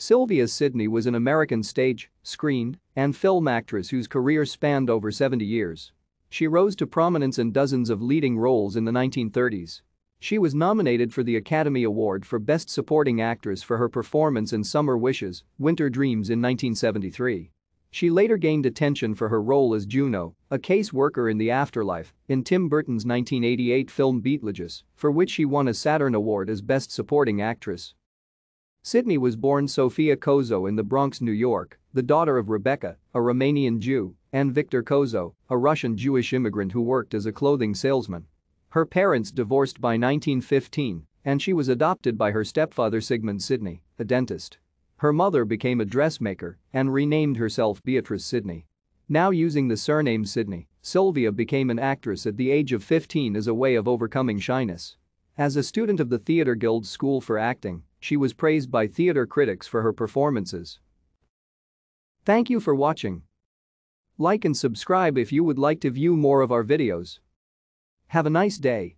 Sylvia Sidney was an American stage, screen, and film actress whose career spanned over 70 years. She rose to prominence in dozens of leading roles in the 1930s. She was nominated for the Academy Award for Best Supporting Actress for her performance in Summer Wishes, Winter Dreams in 1973. She later gained attention for her role as Juno, a case worker in the afterlife, in Tim Burton's 1988 film Beetlejuice, for which she won a Saturn Award as Best Supporting Actress. Sidney was born Sophia Kosow in the Bronx, New York, the daughter of Rebecca, a Romanian Jew, and Victor Kosow, a Russian Jewish immigrant who worked as a clothing salesman. Her parents divorced by 1915 and she was adopted by her stepfather Sigmund Sidney, a dentist. Her mother became a dressmaker and renamed herself Beatrice Sidney. Now using the surname Sidney, Sylvia became an actress at the age of 15 as a way of overcoming shyness. As a student of the Theatre Guild School for Acting, she was praised by theatre critics for her performances. Thank you for watching. Like and subscribe if you would like to view more of our videos. Have a nice day.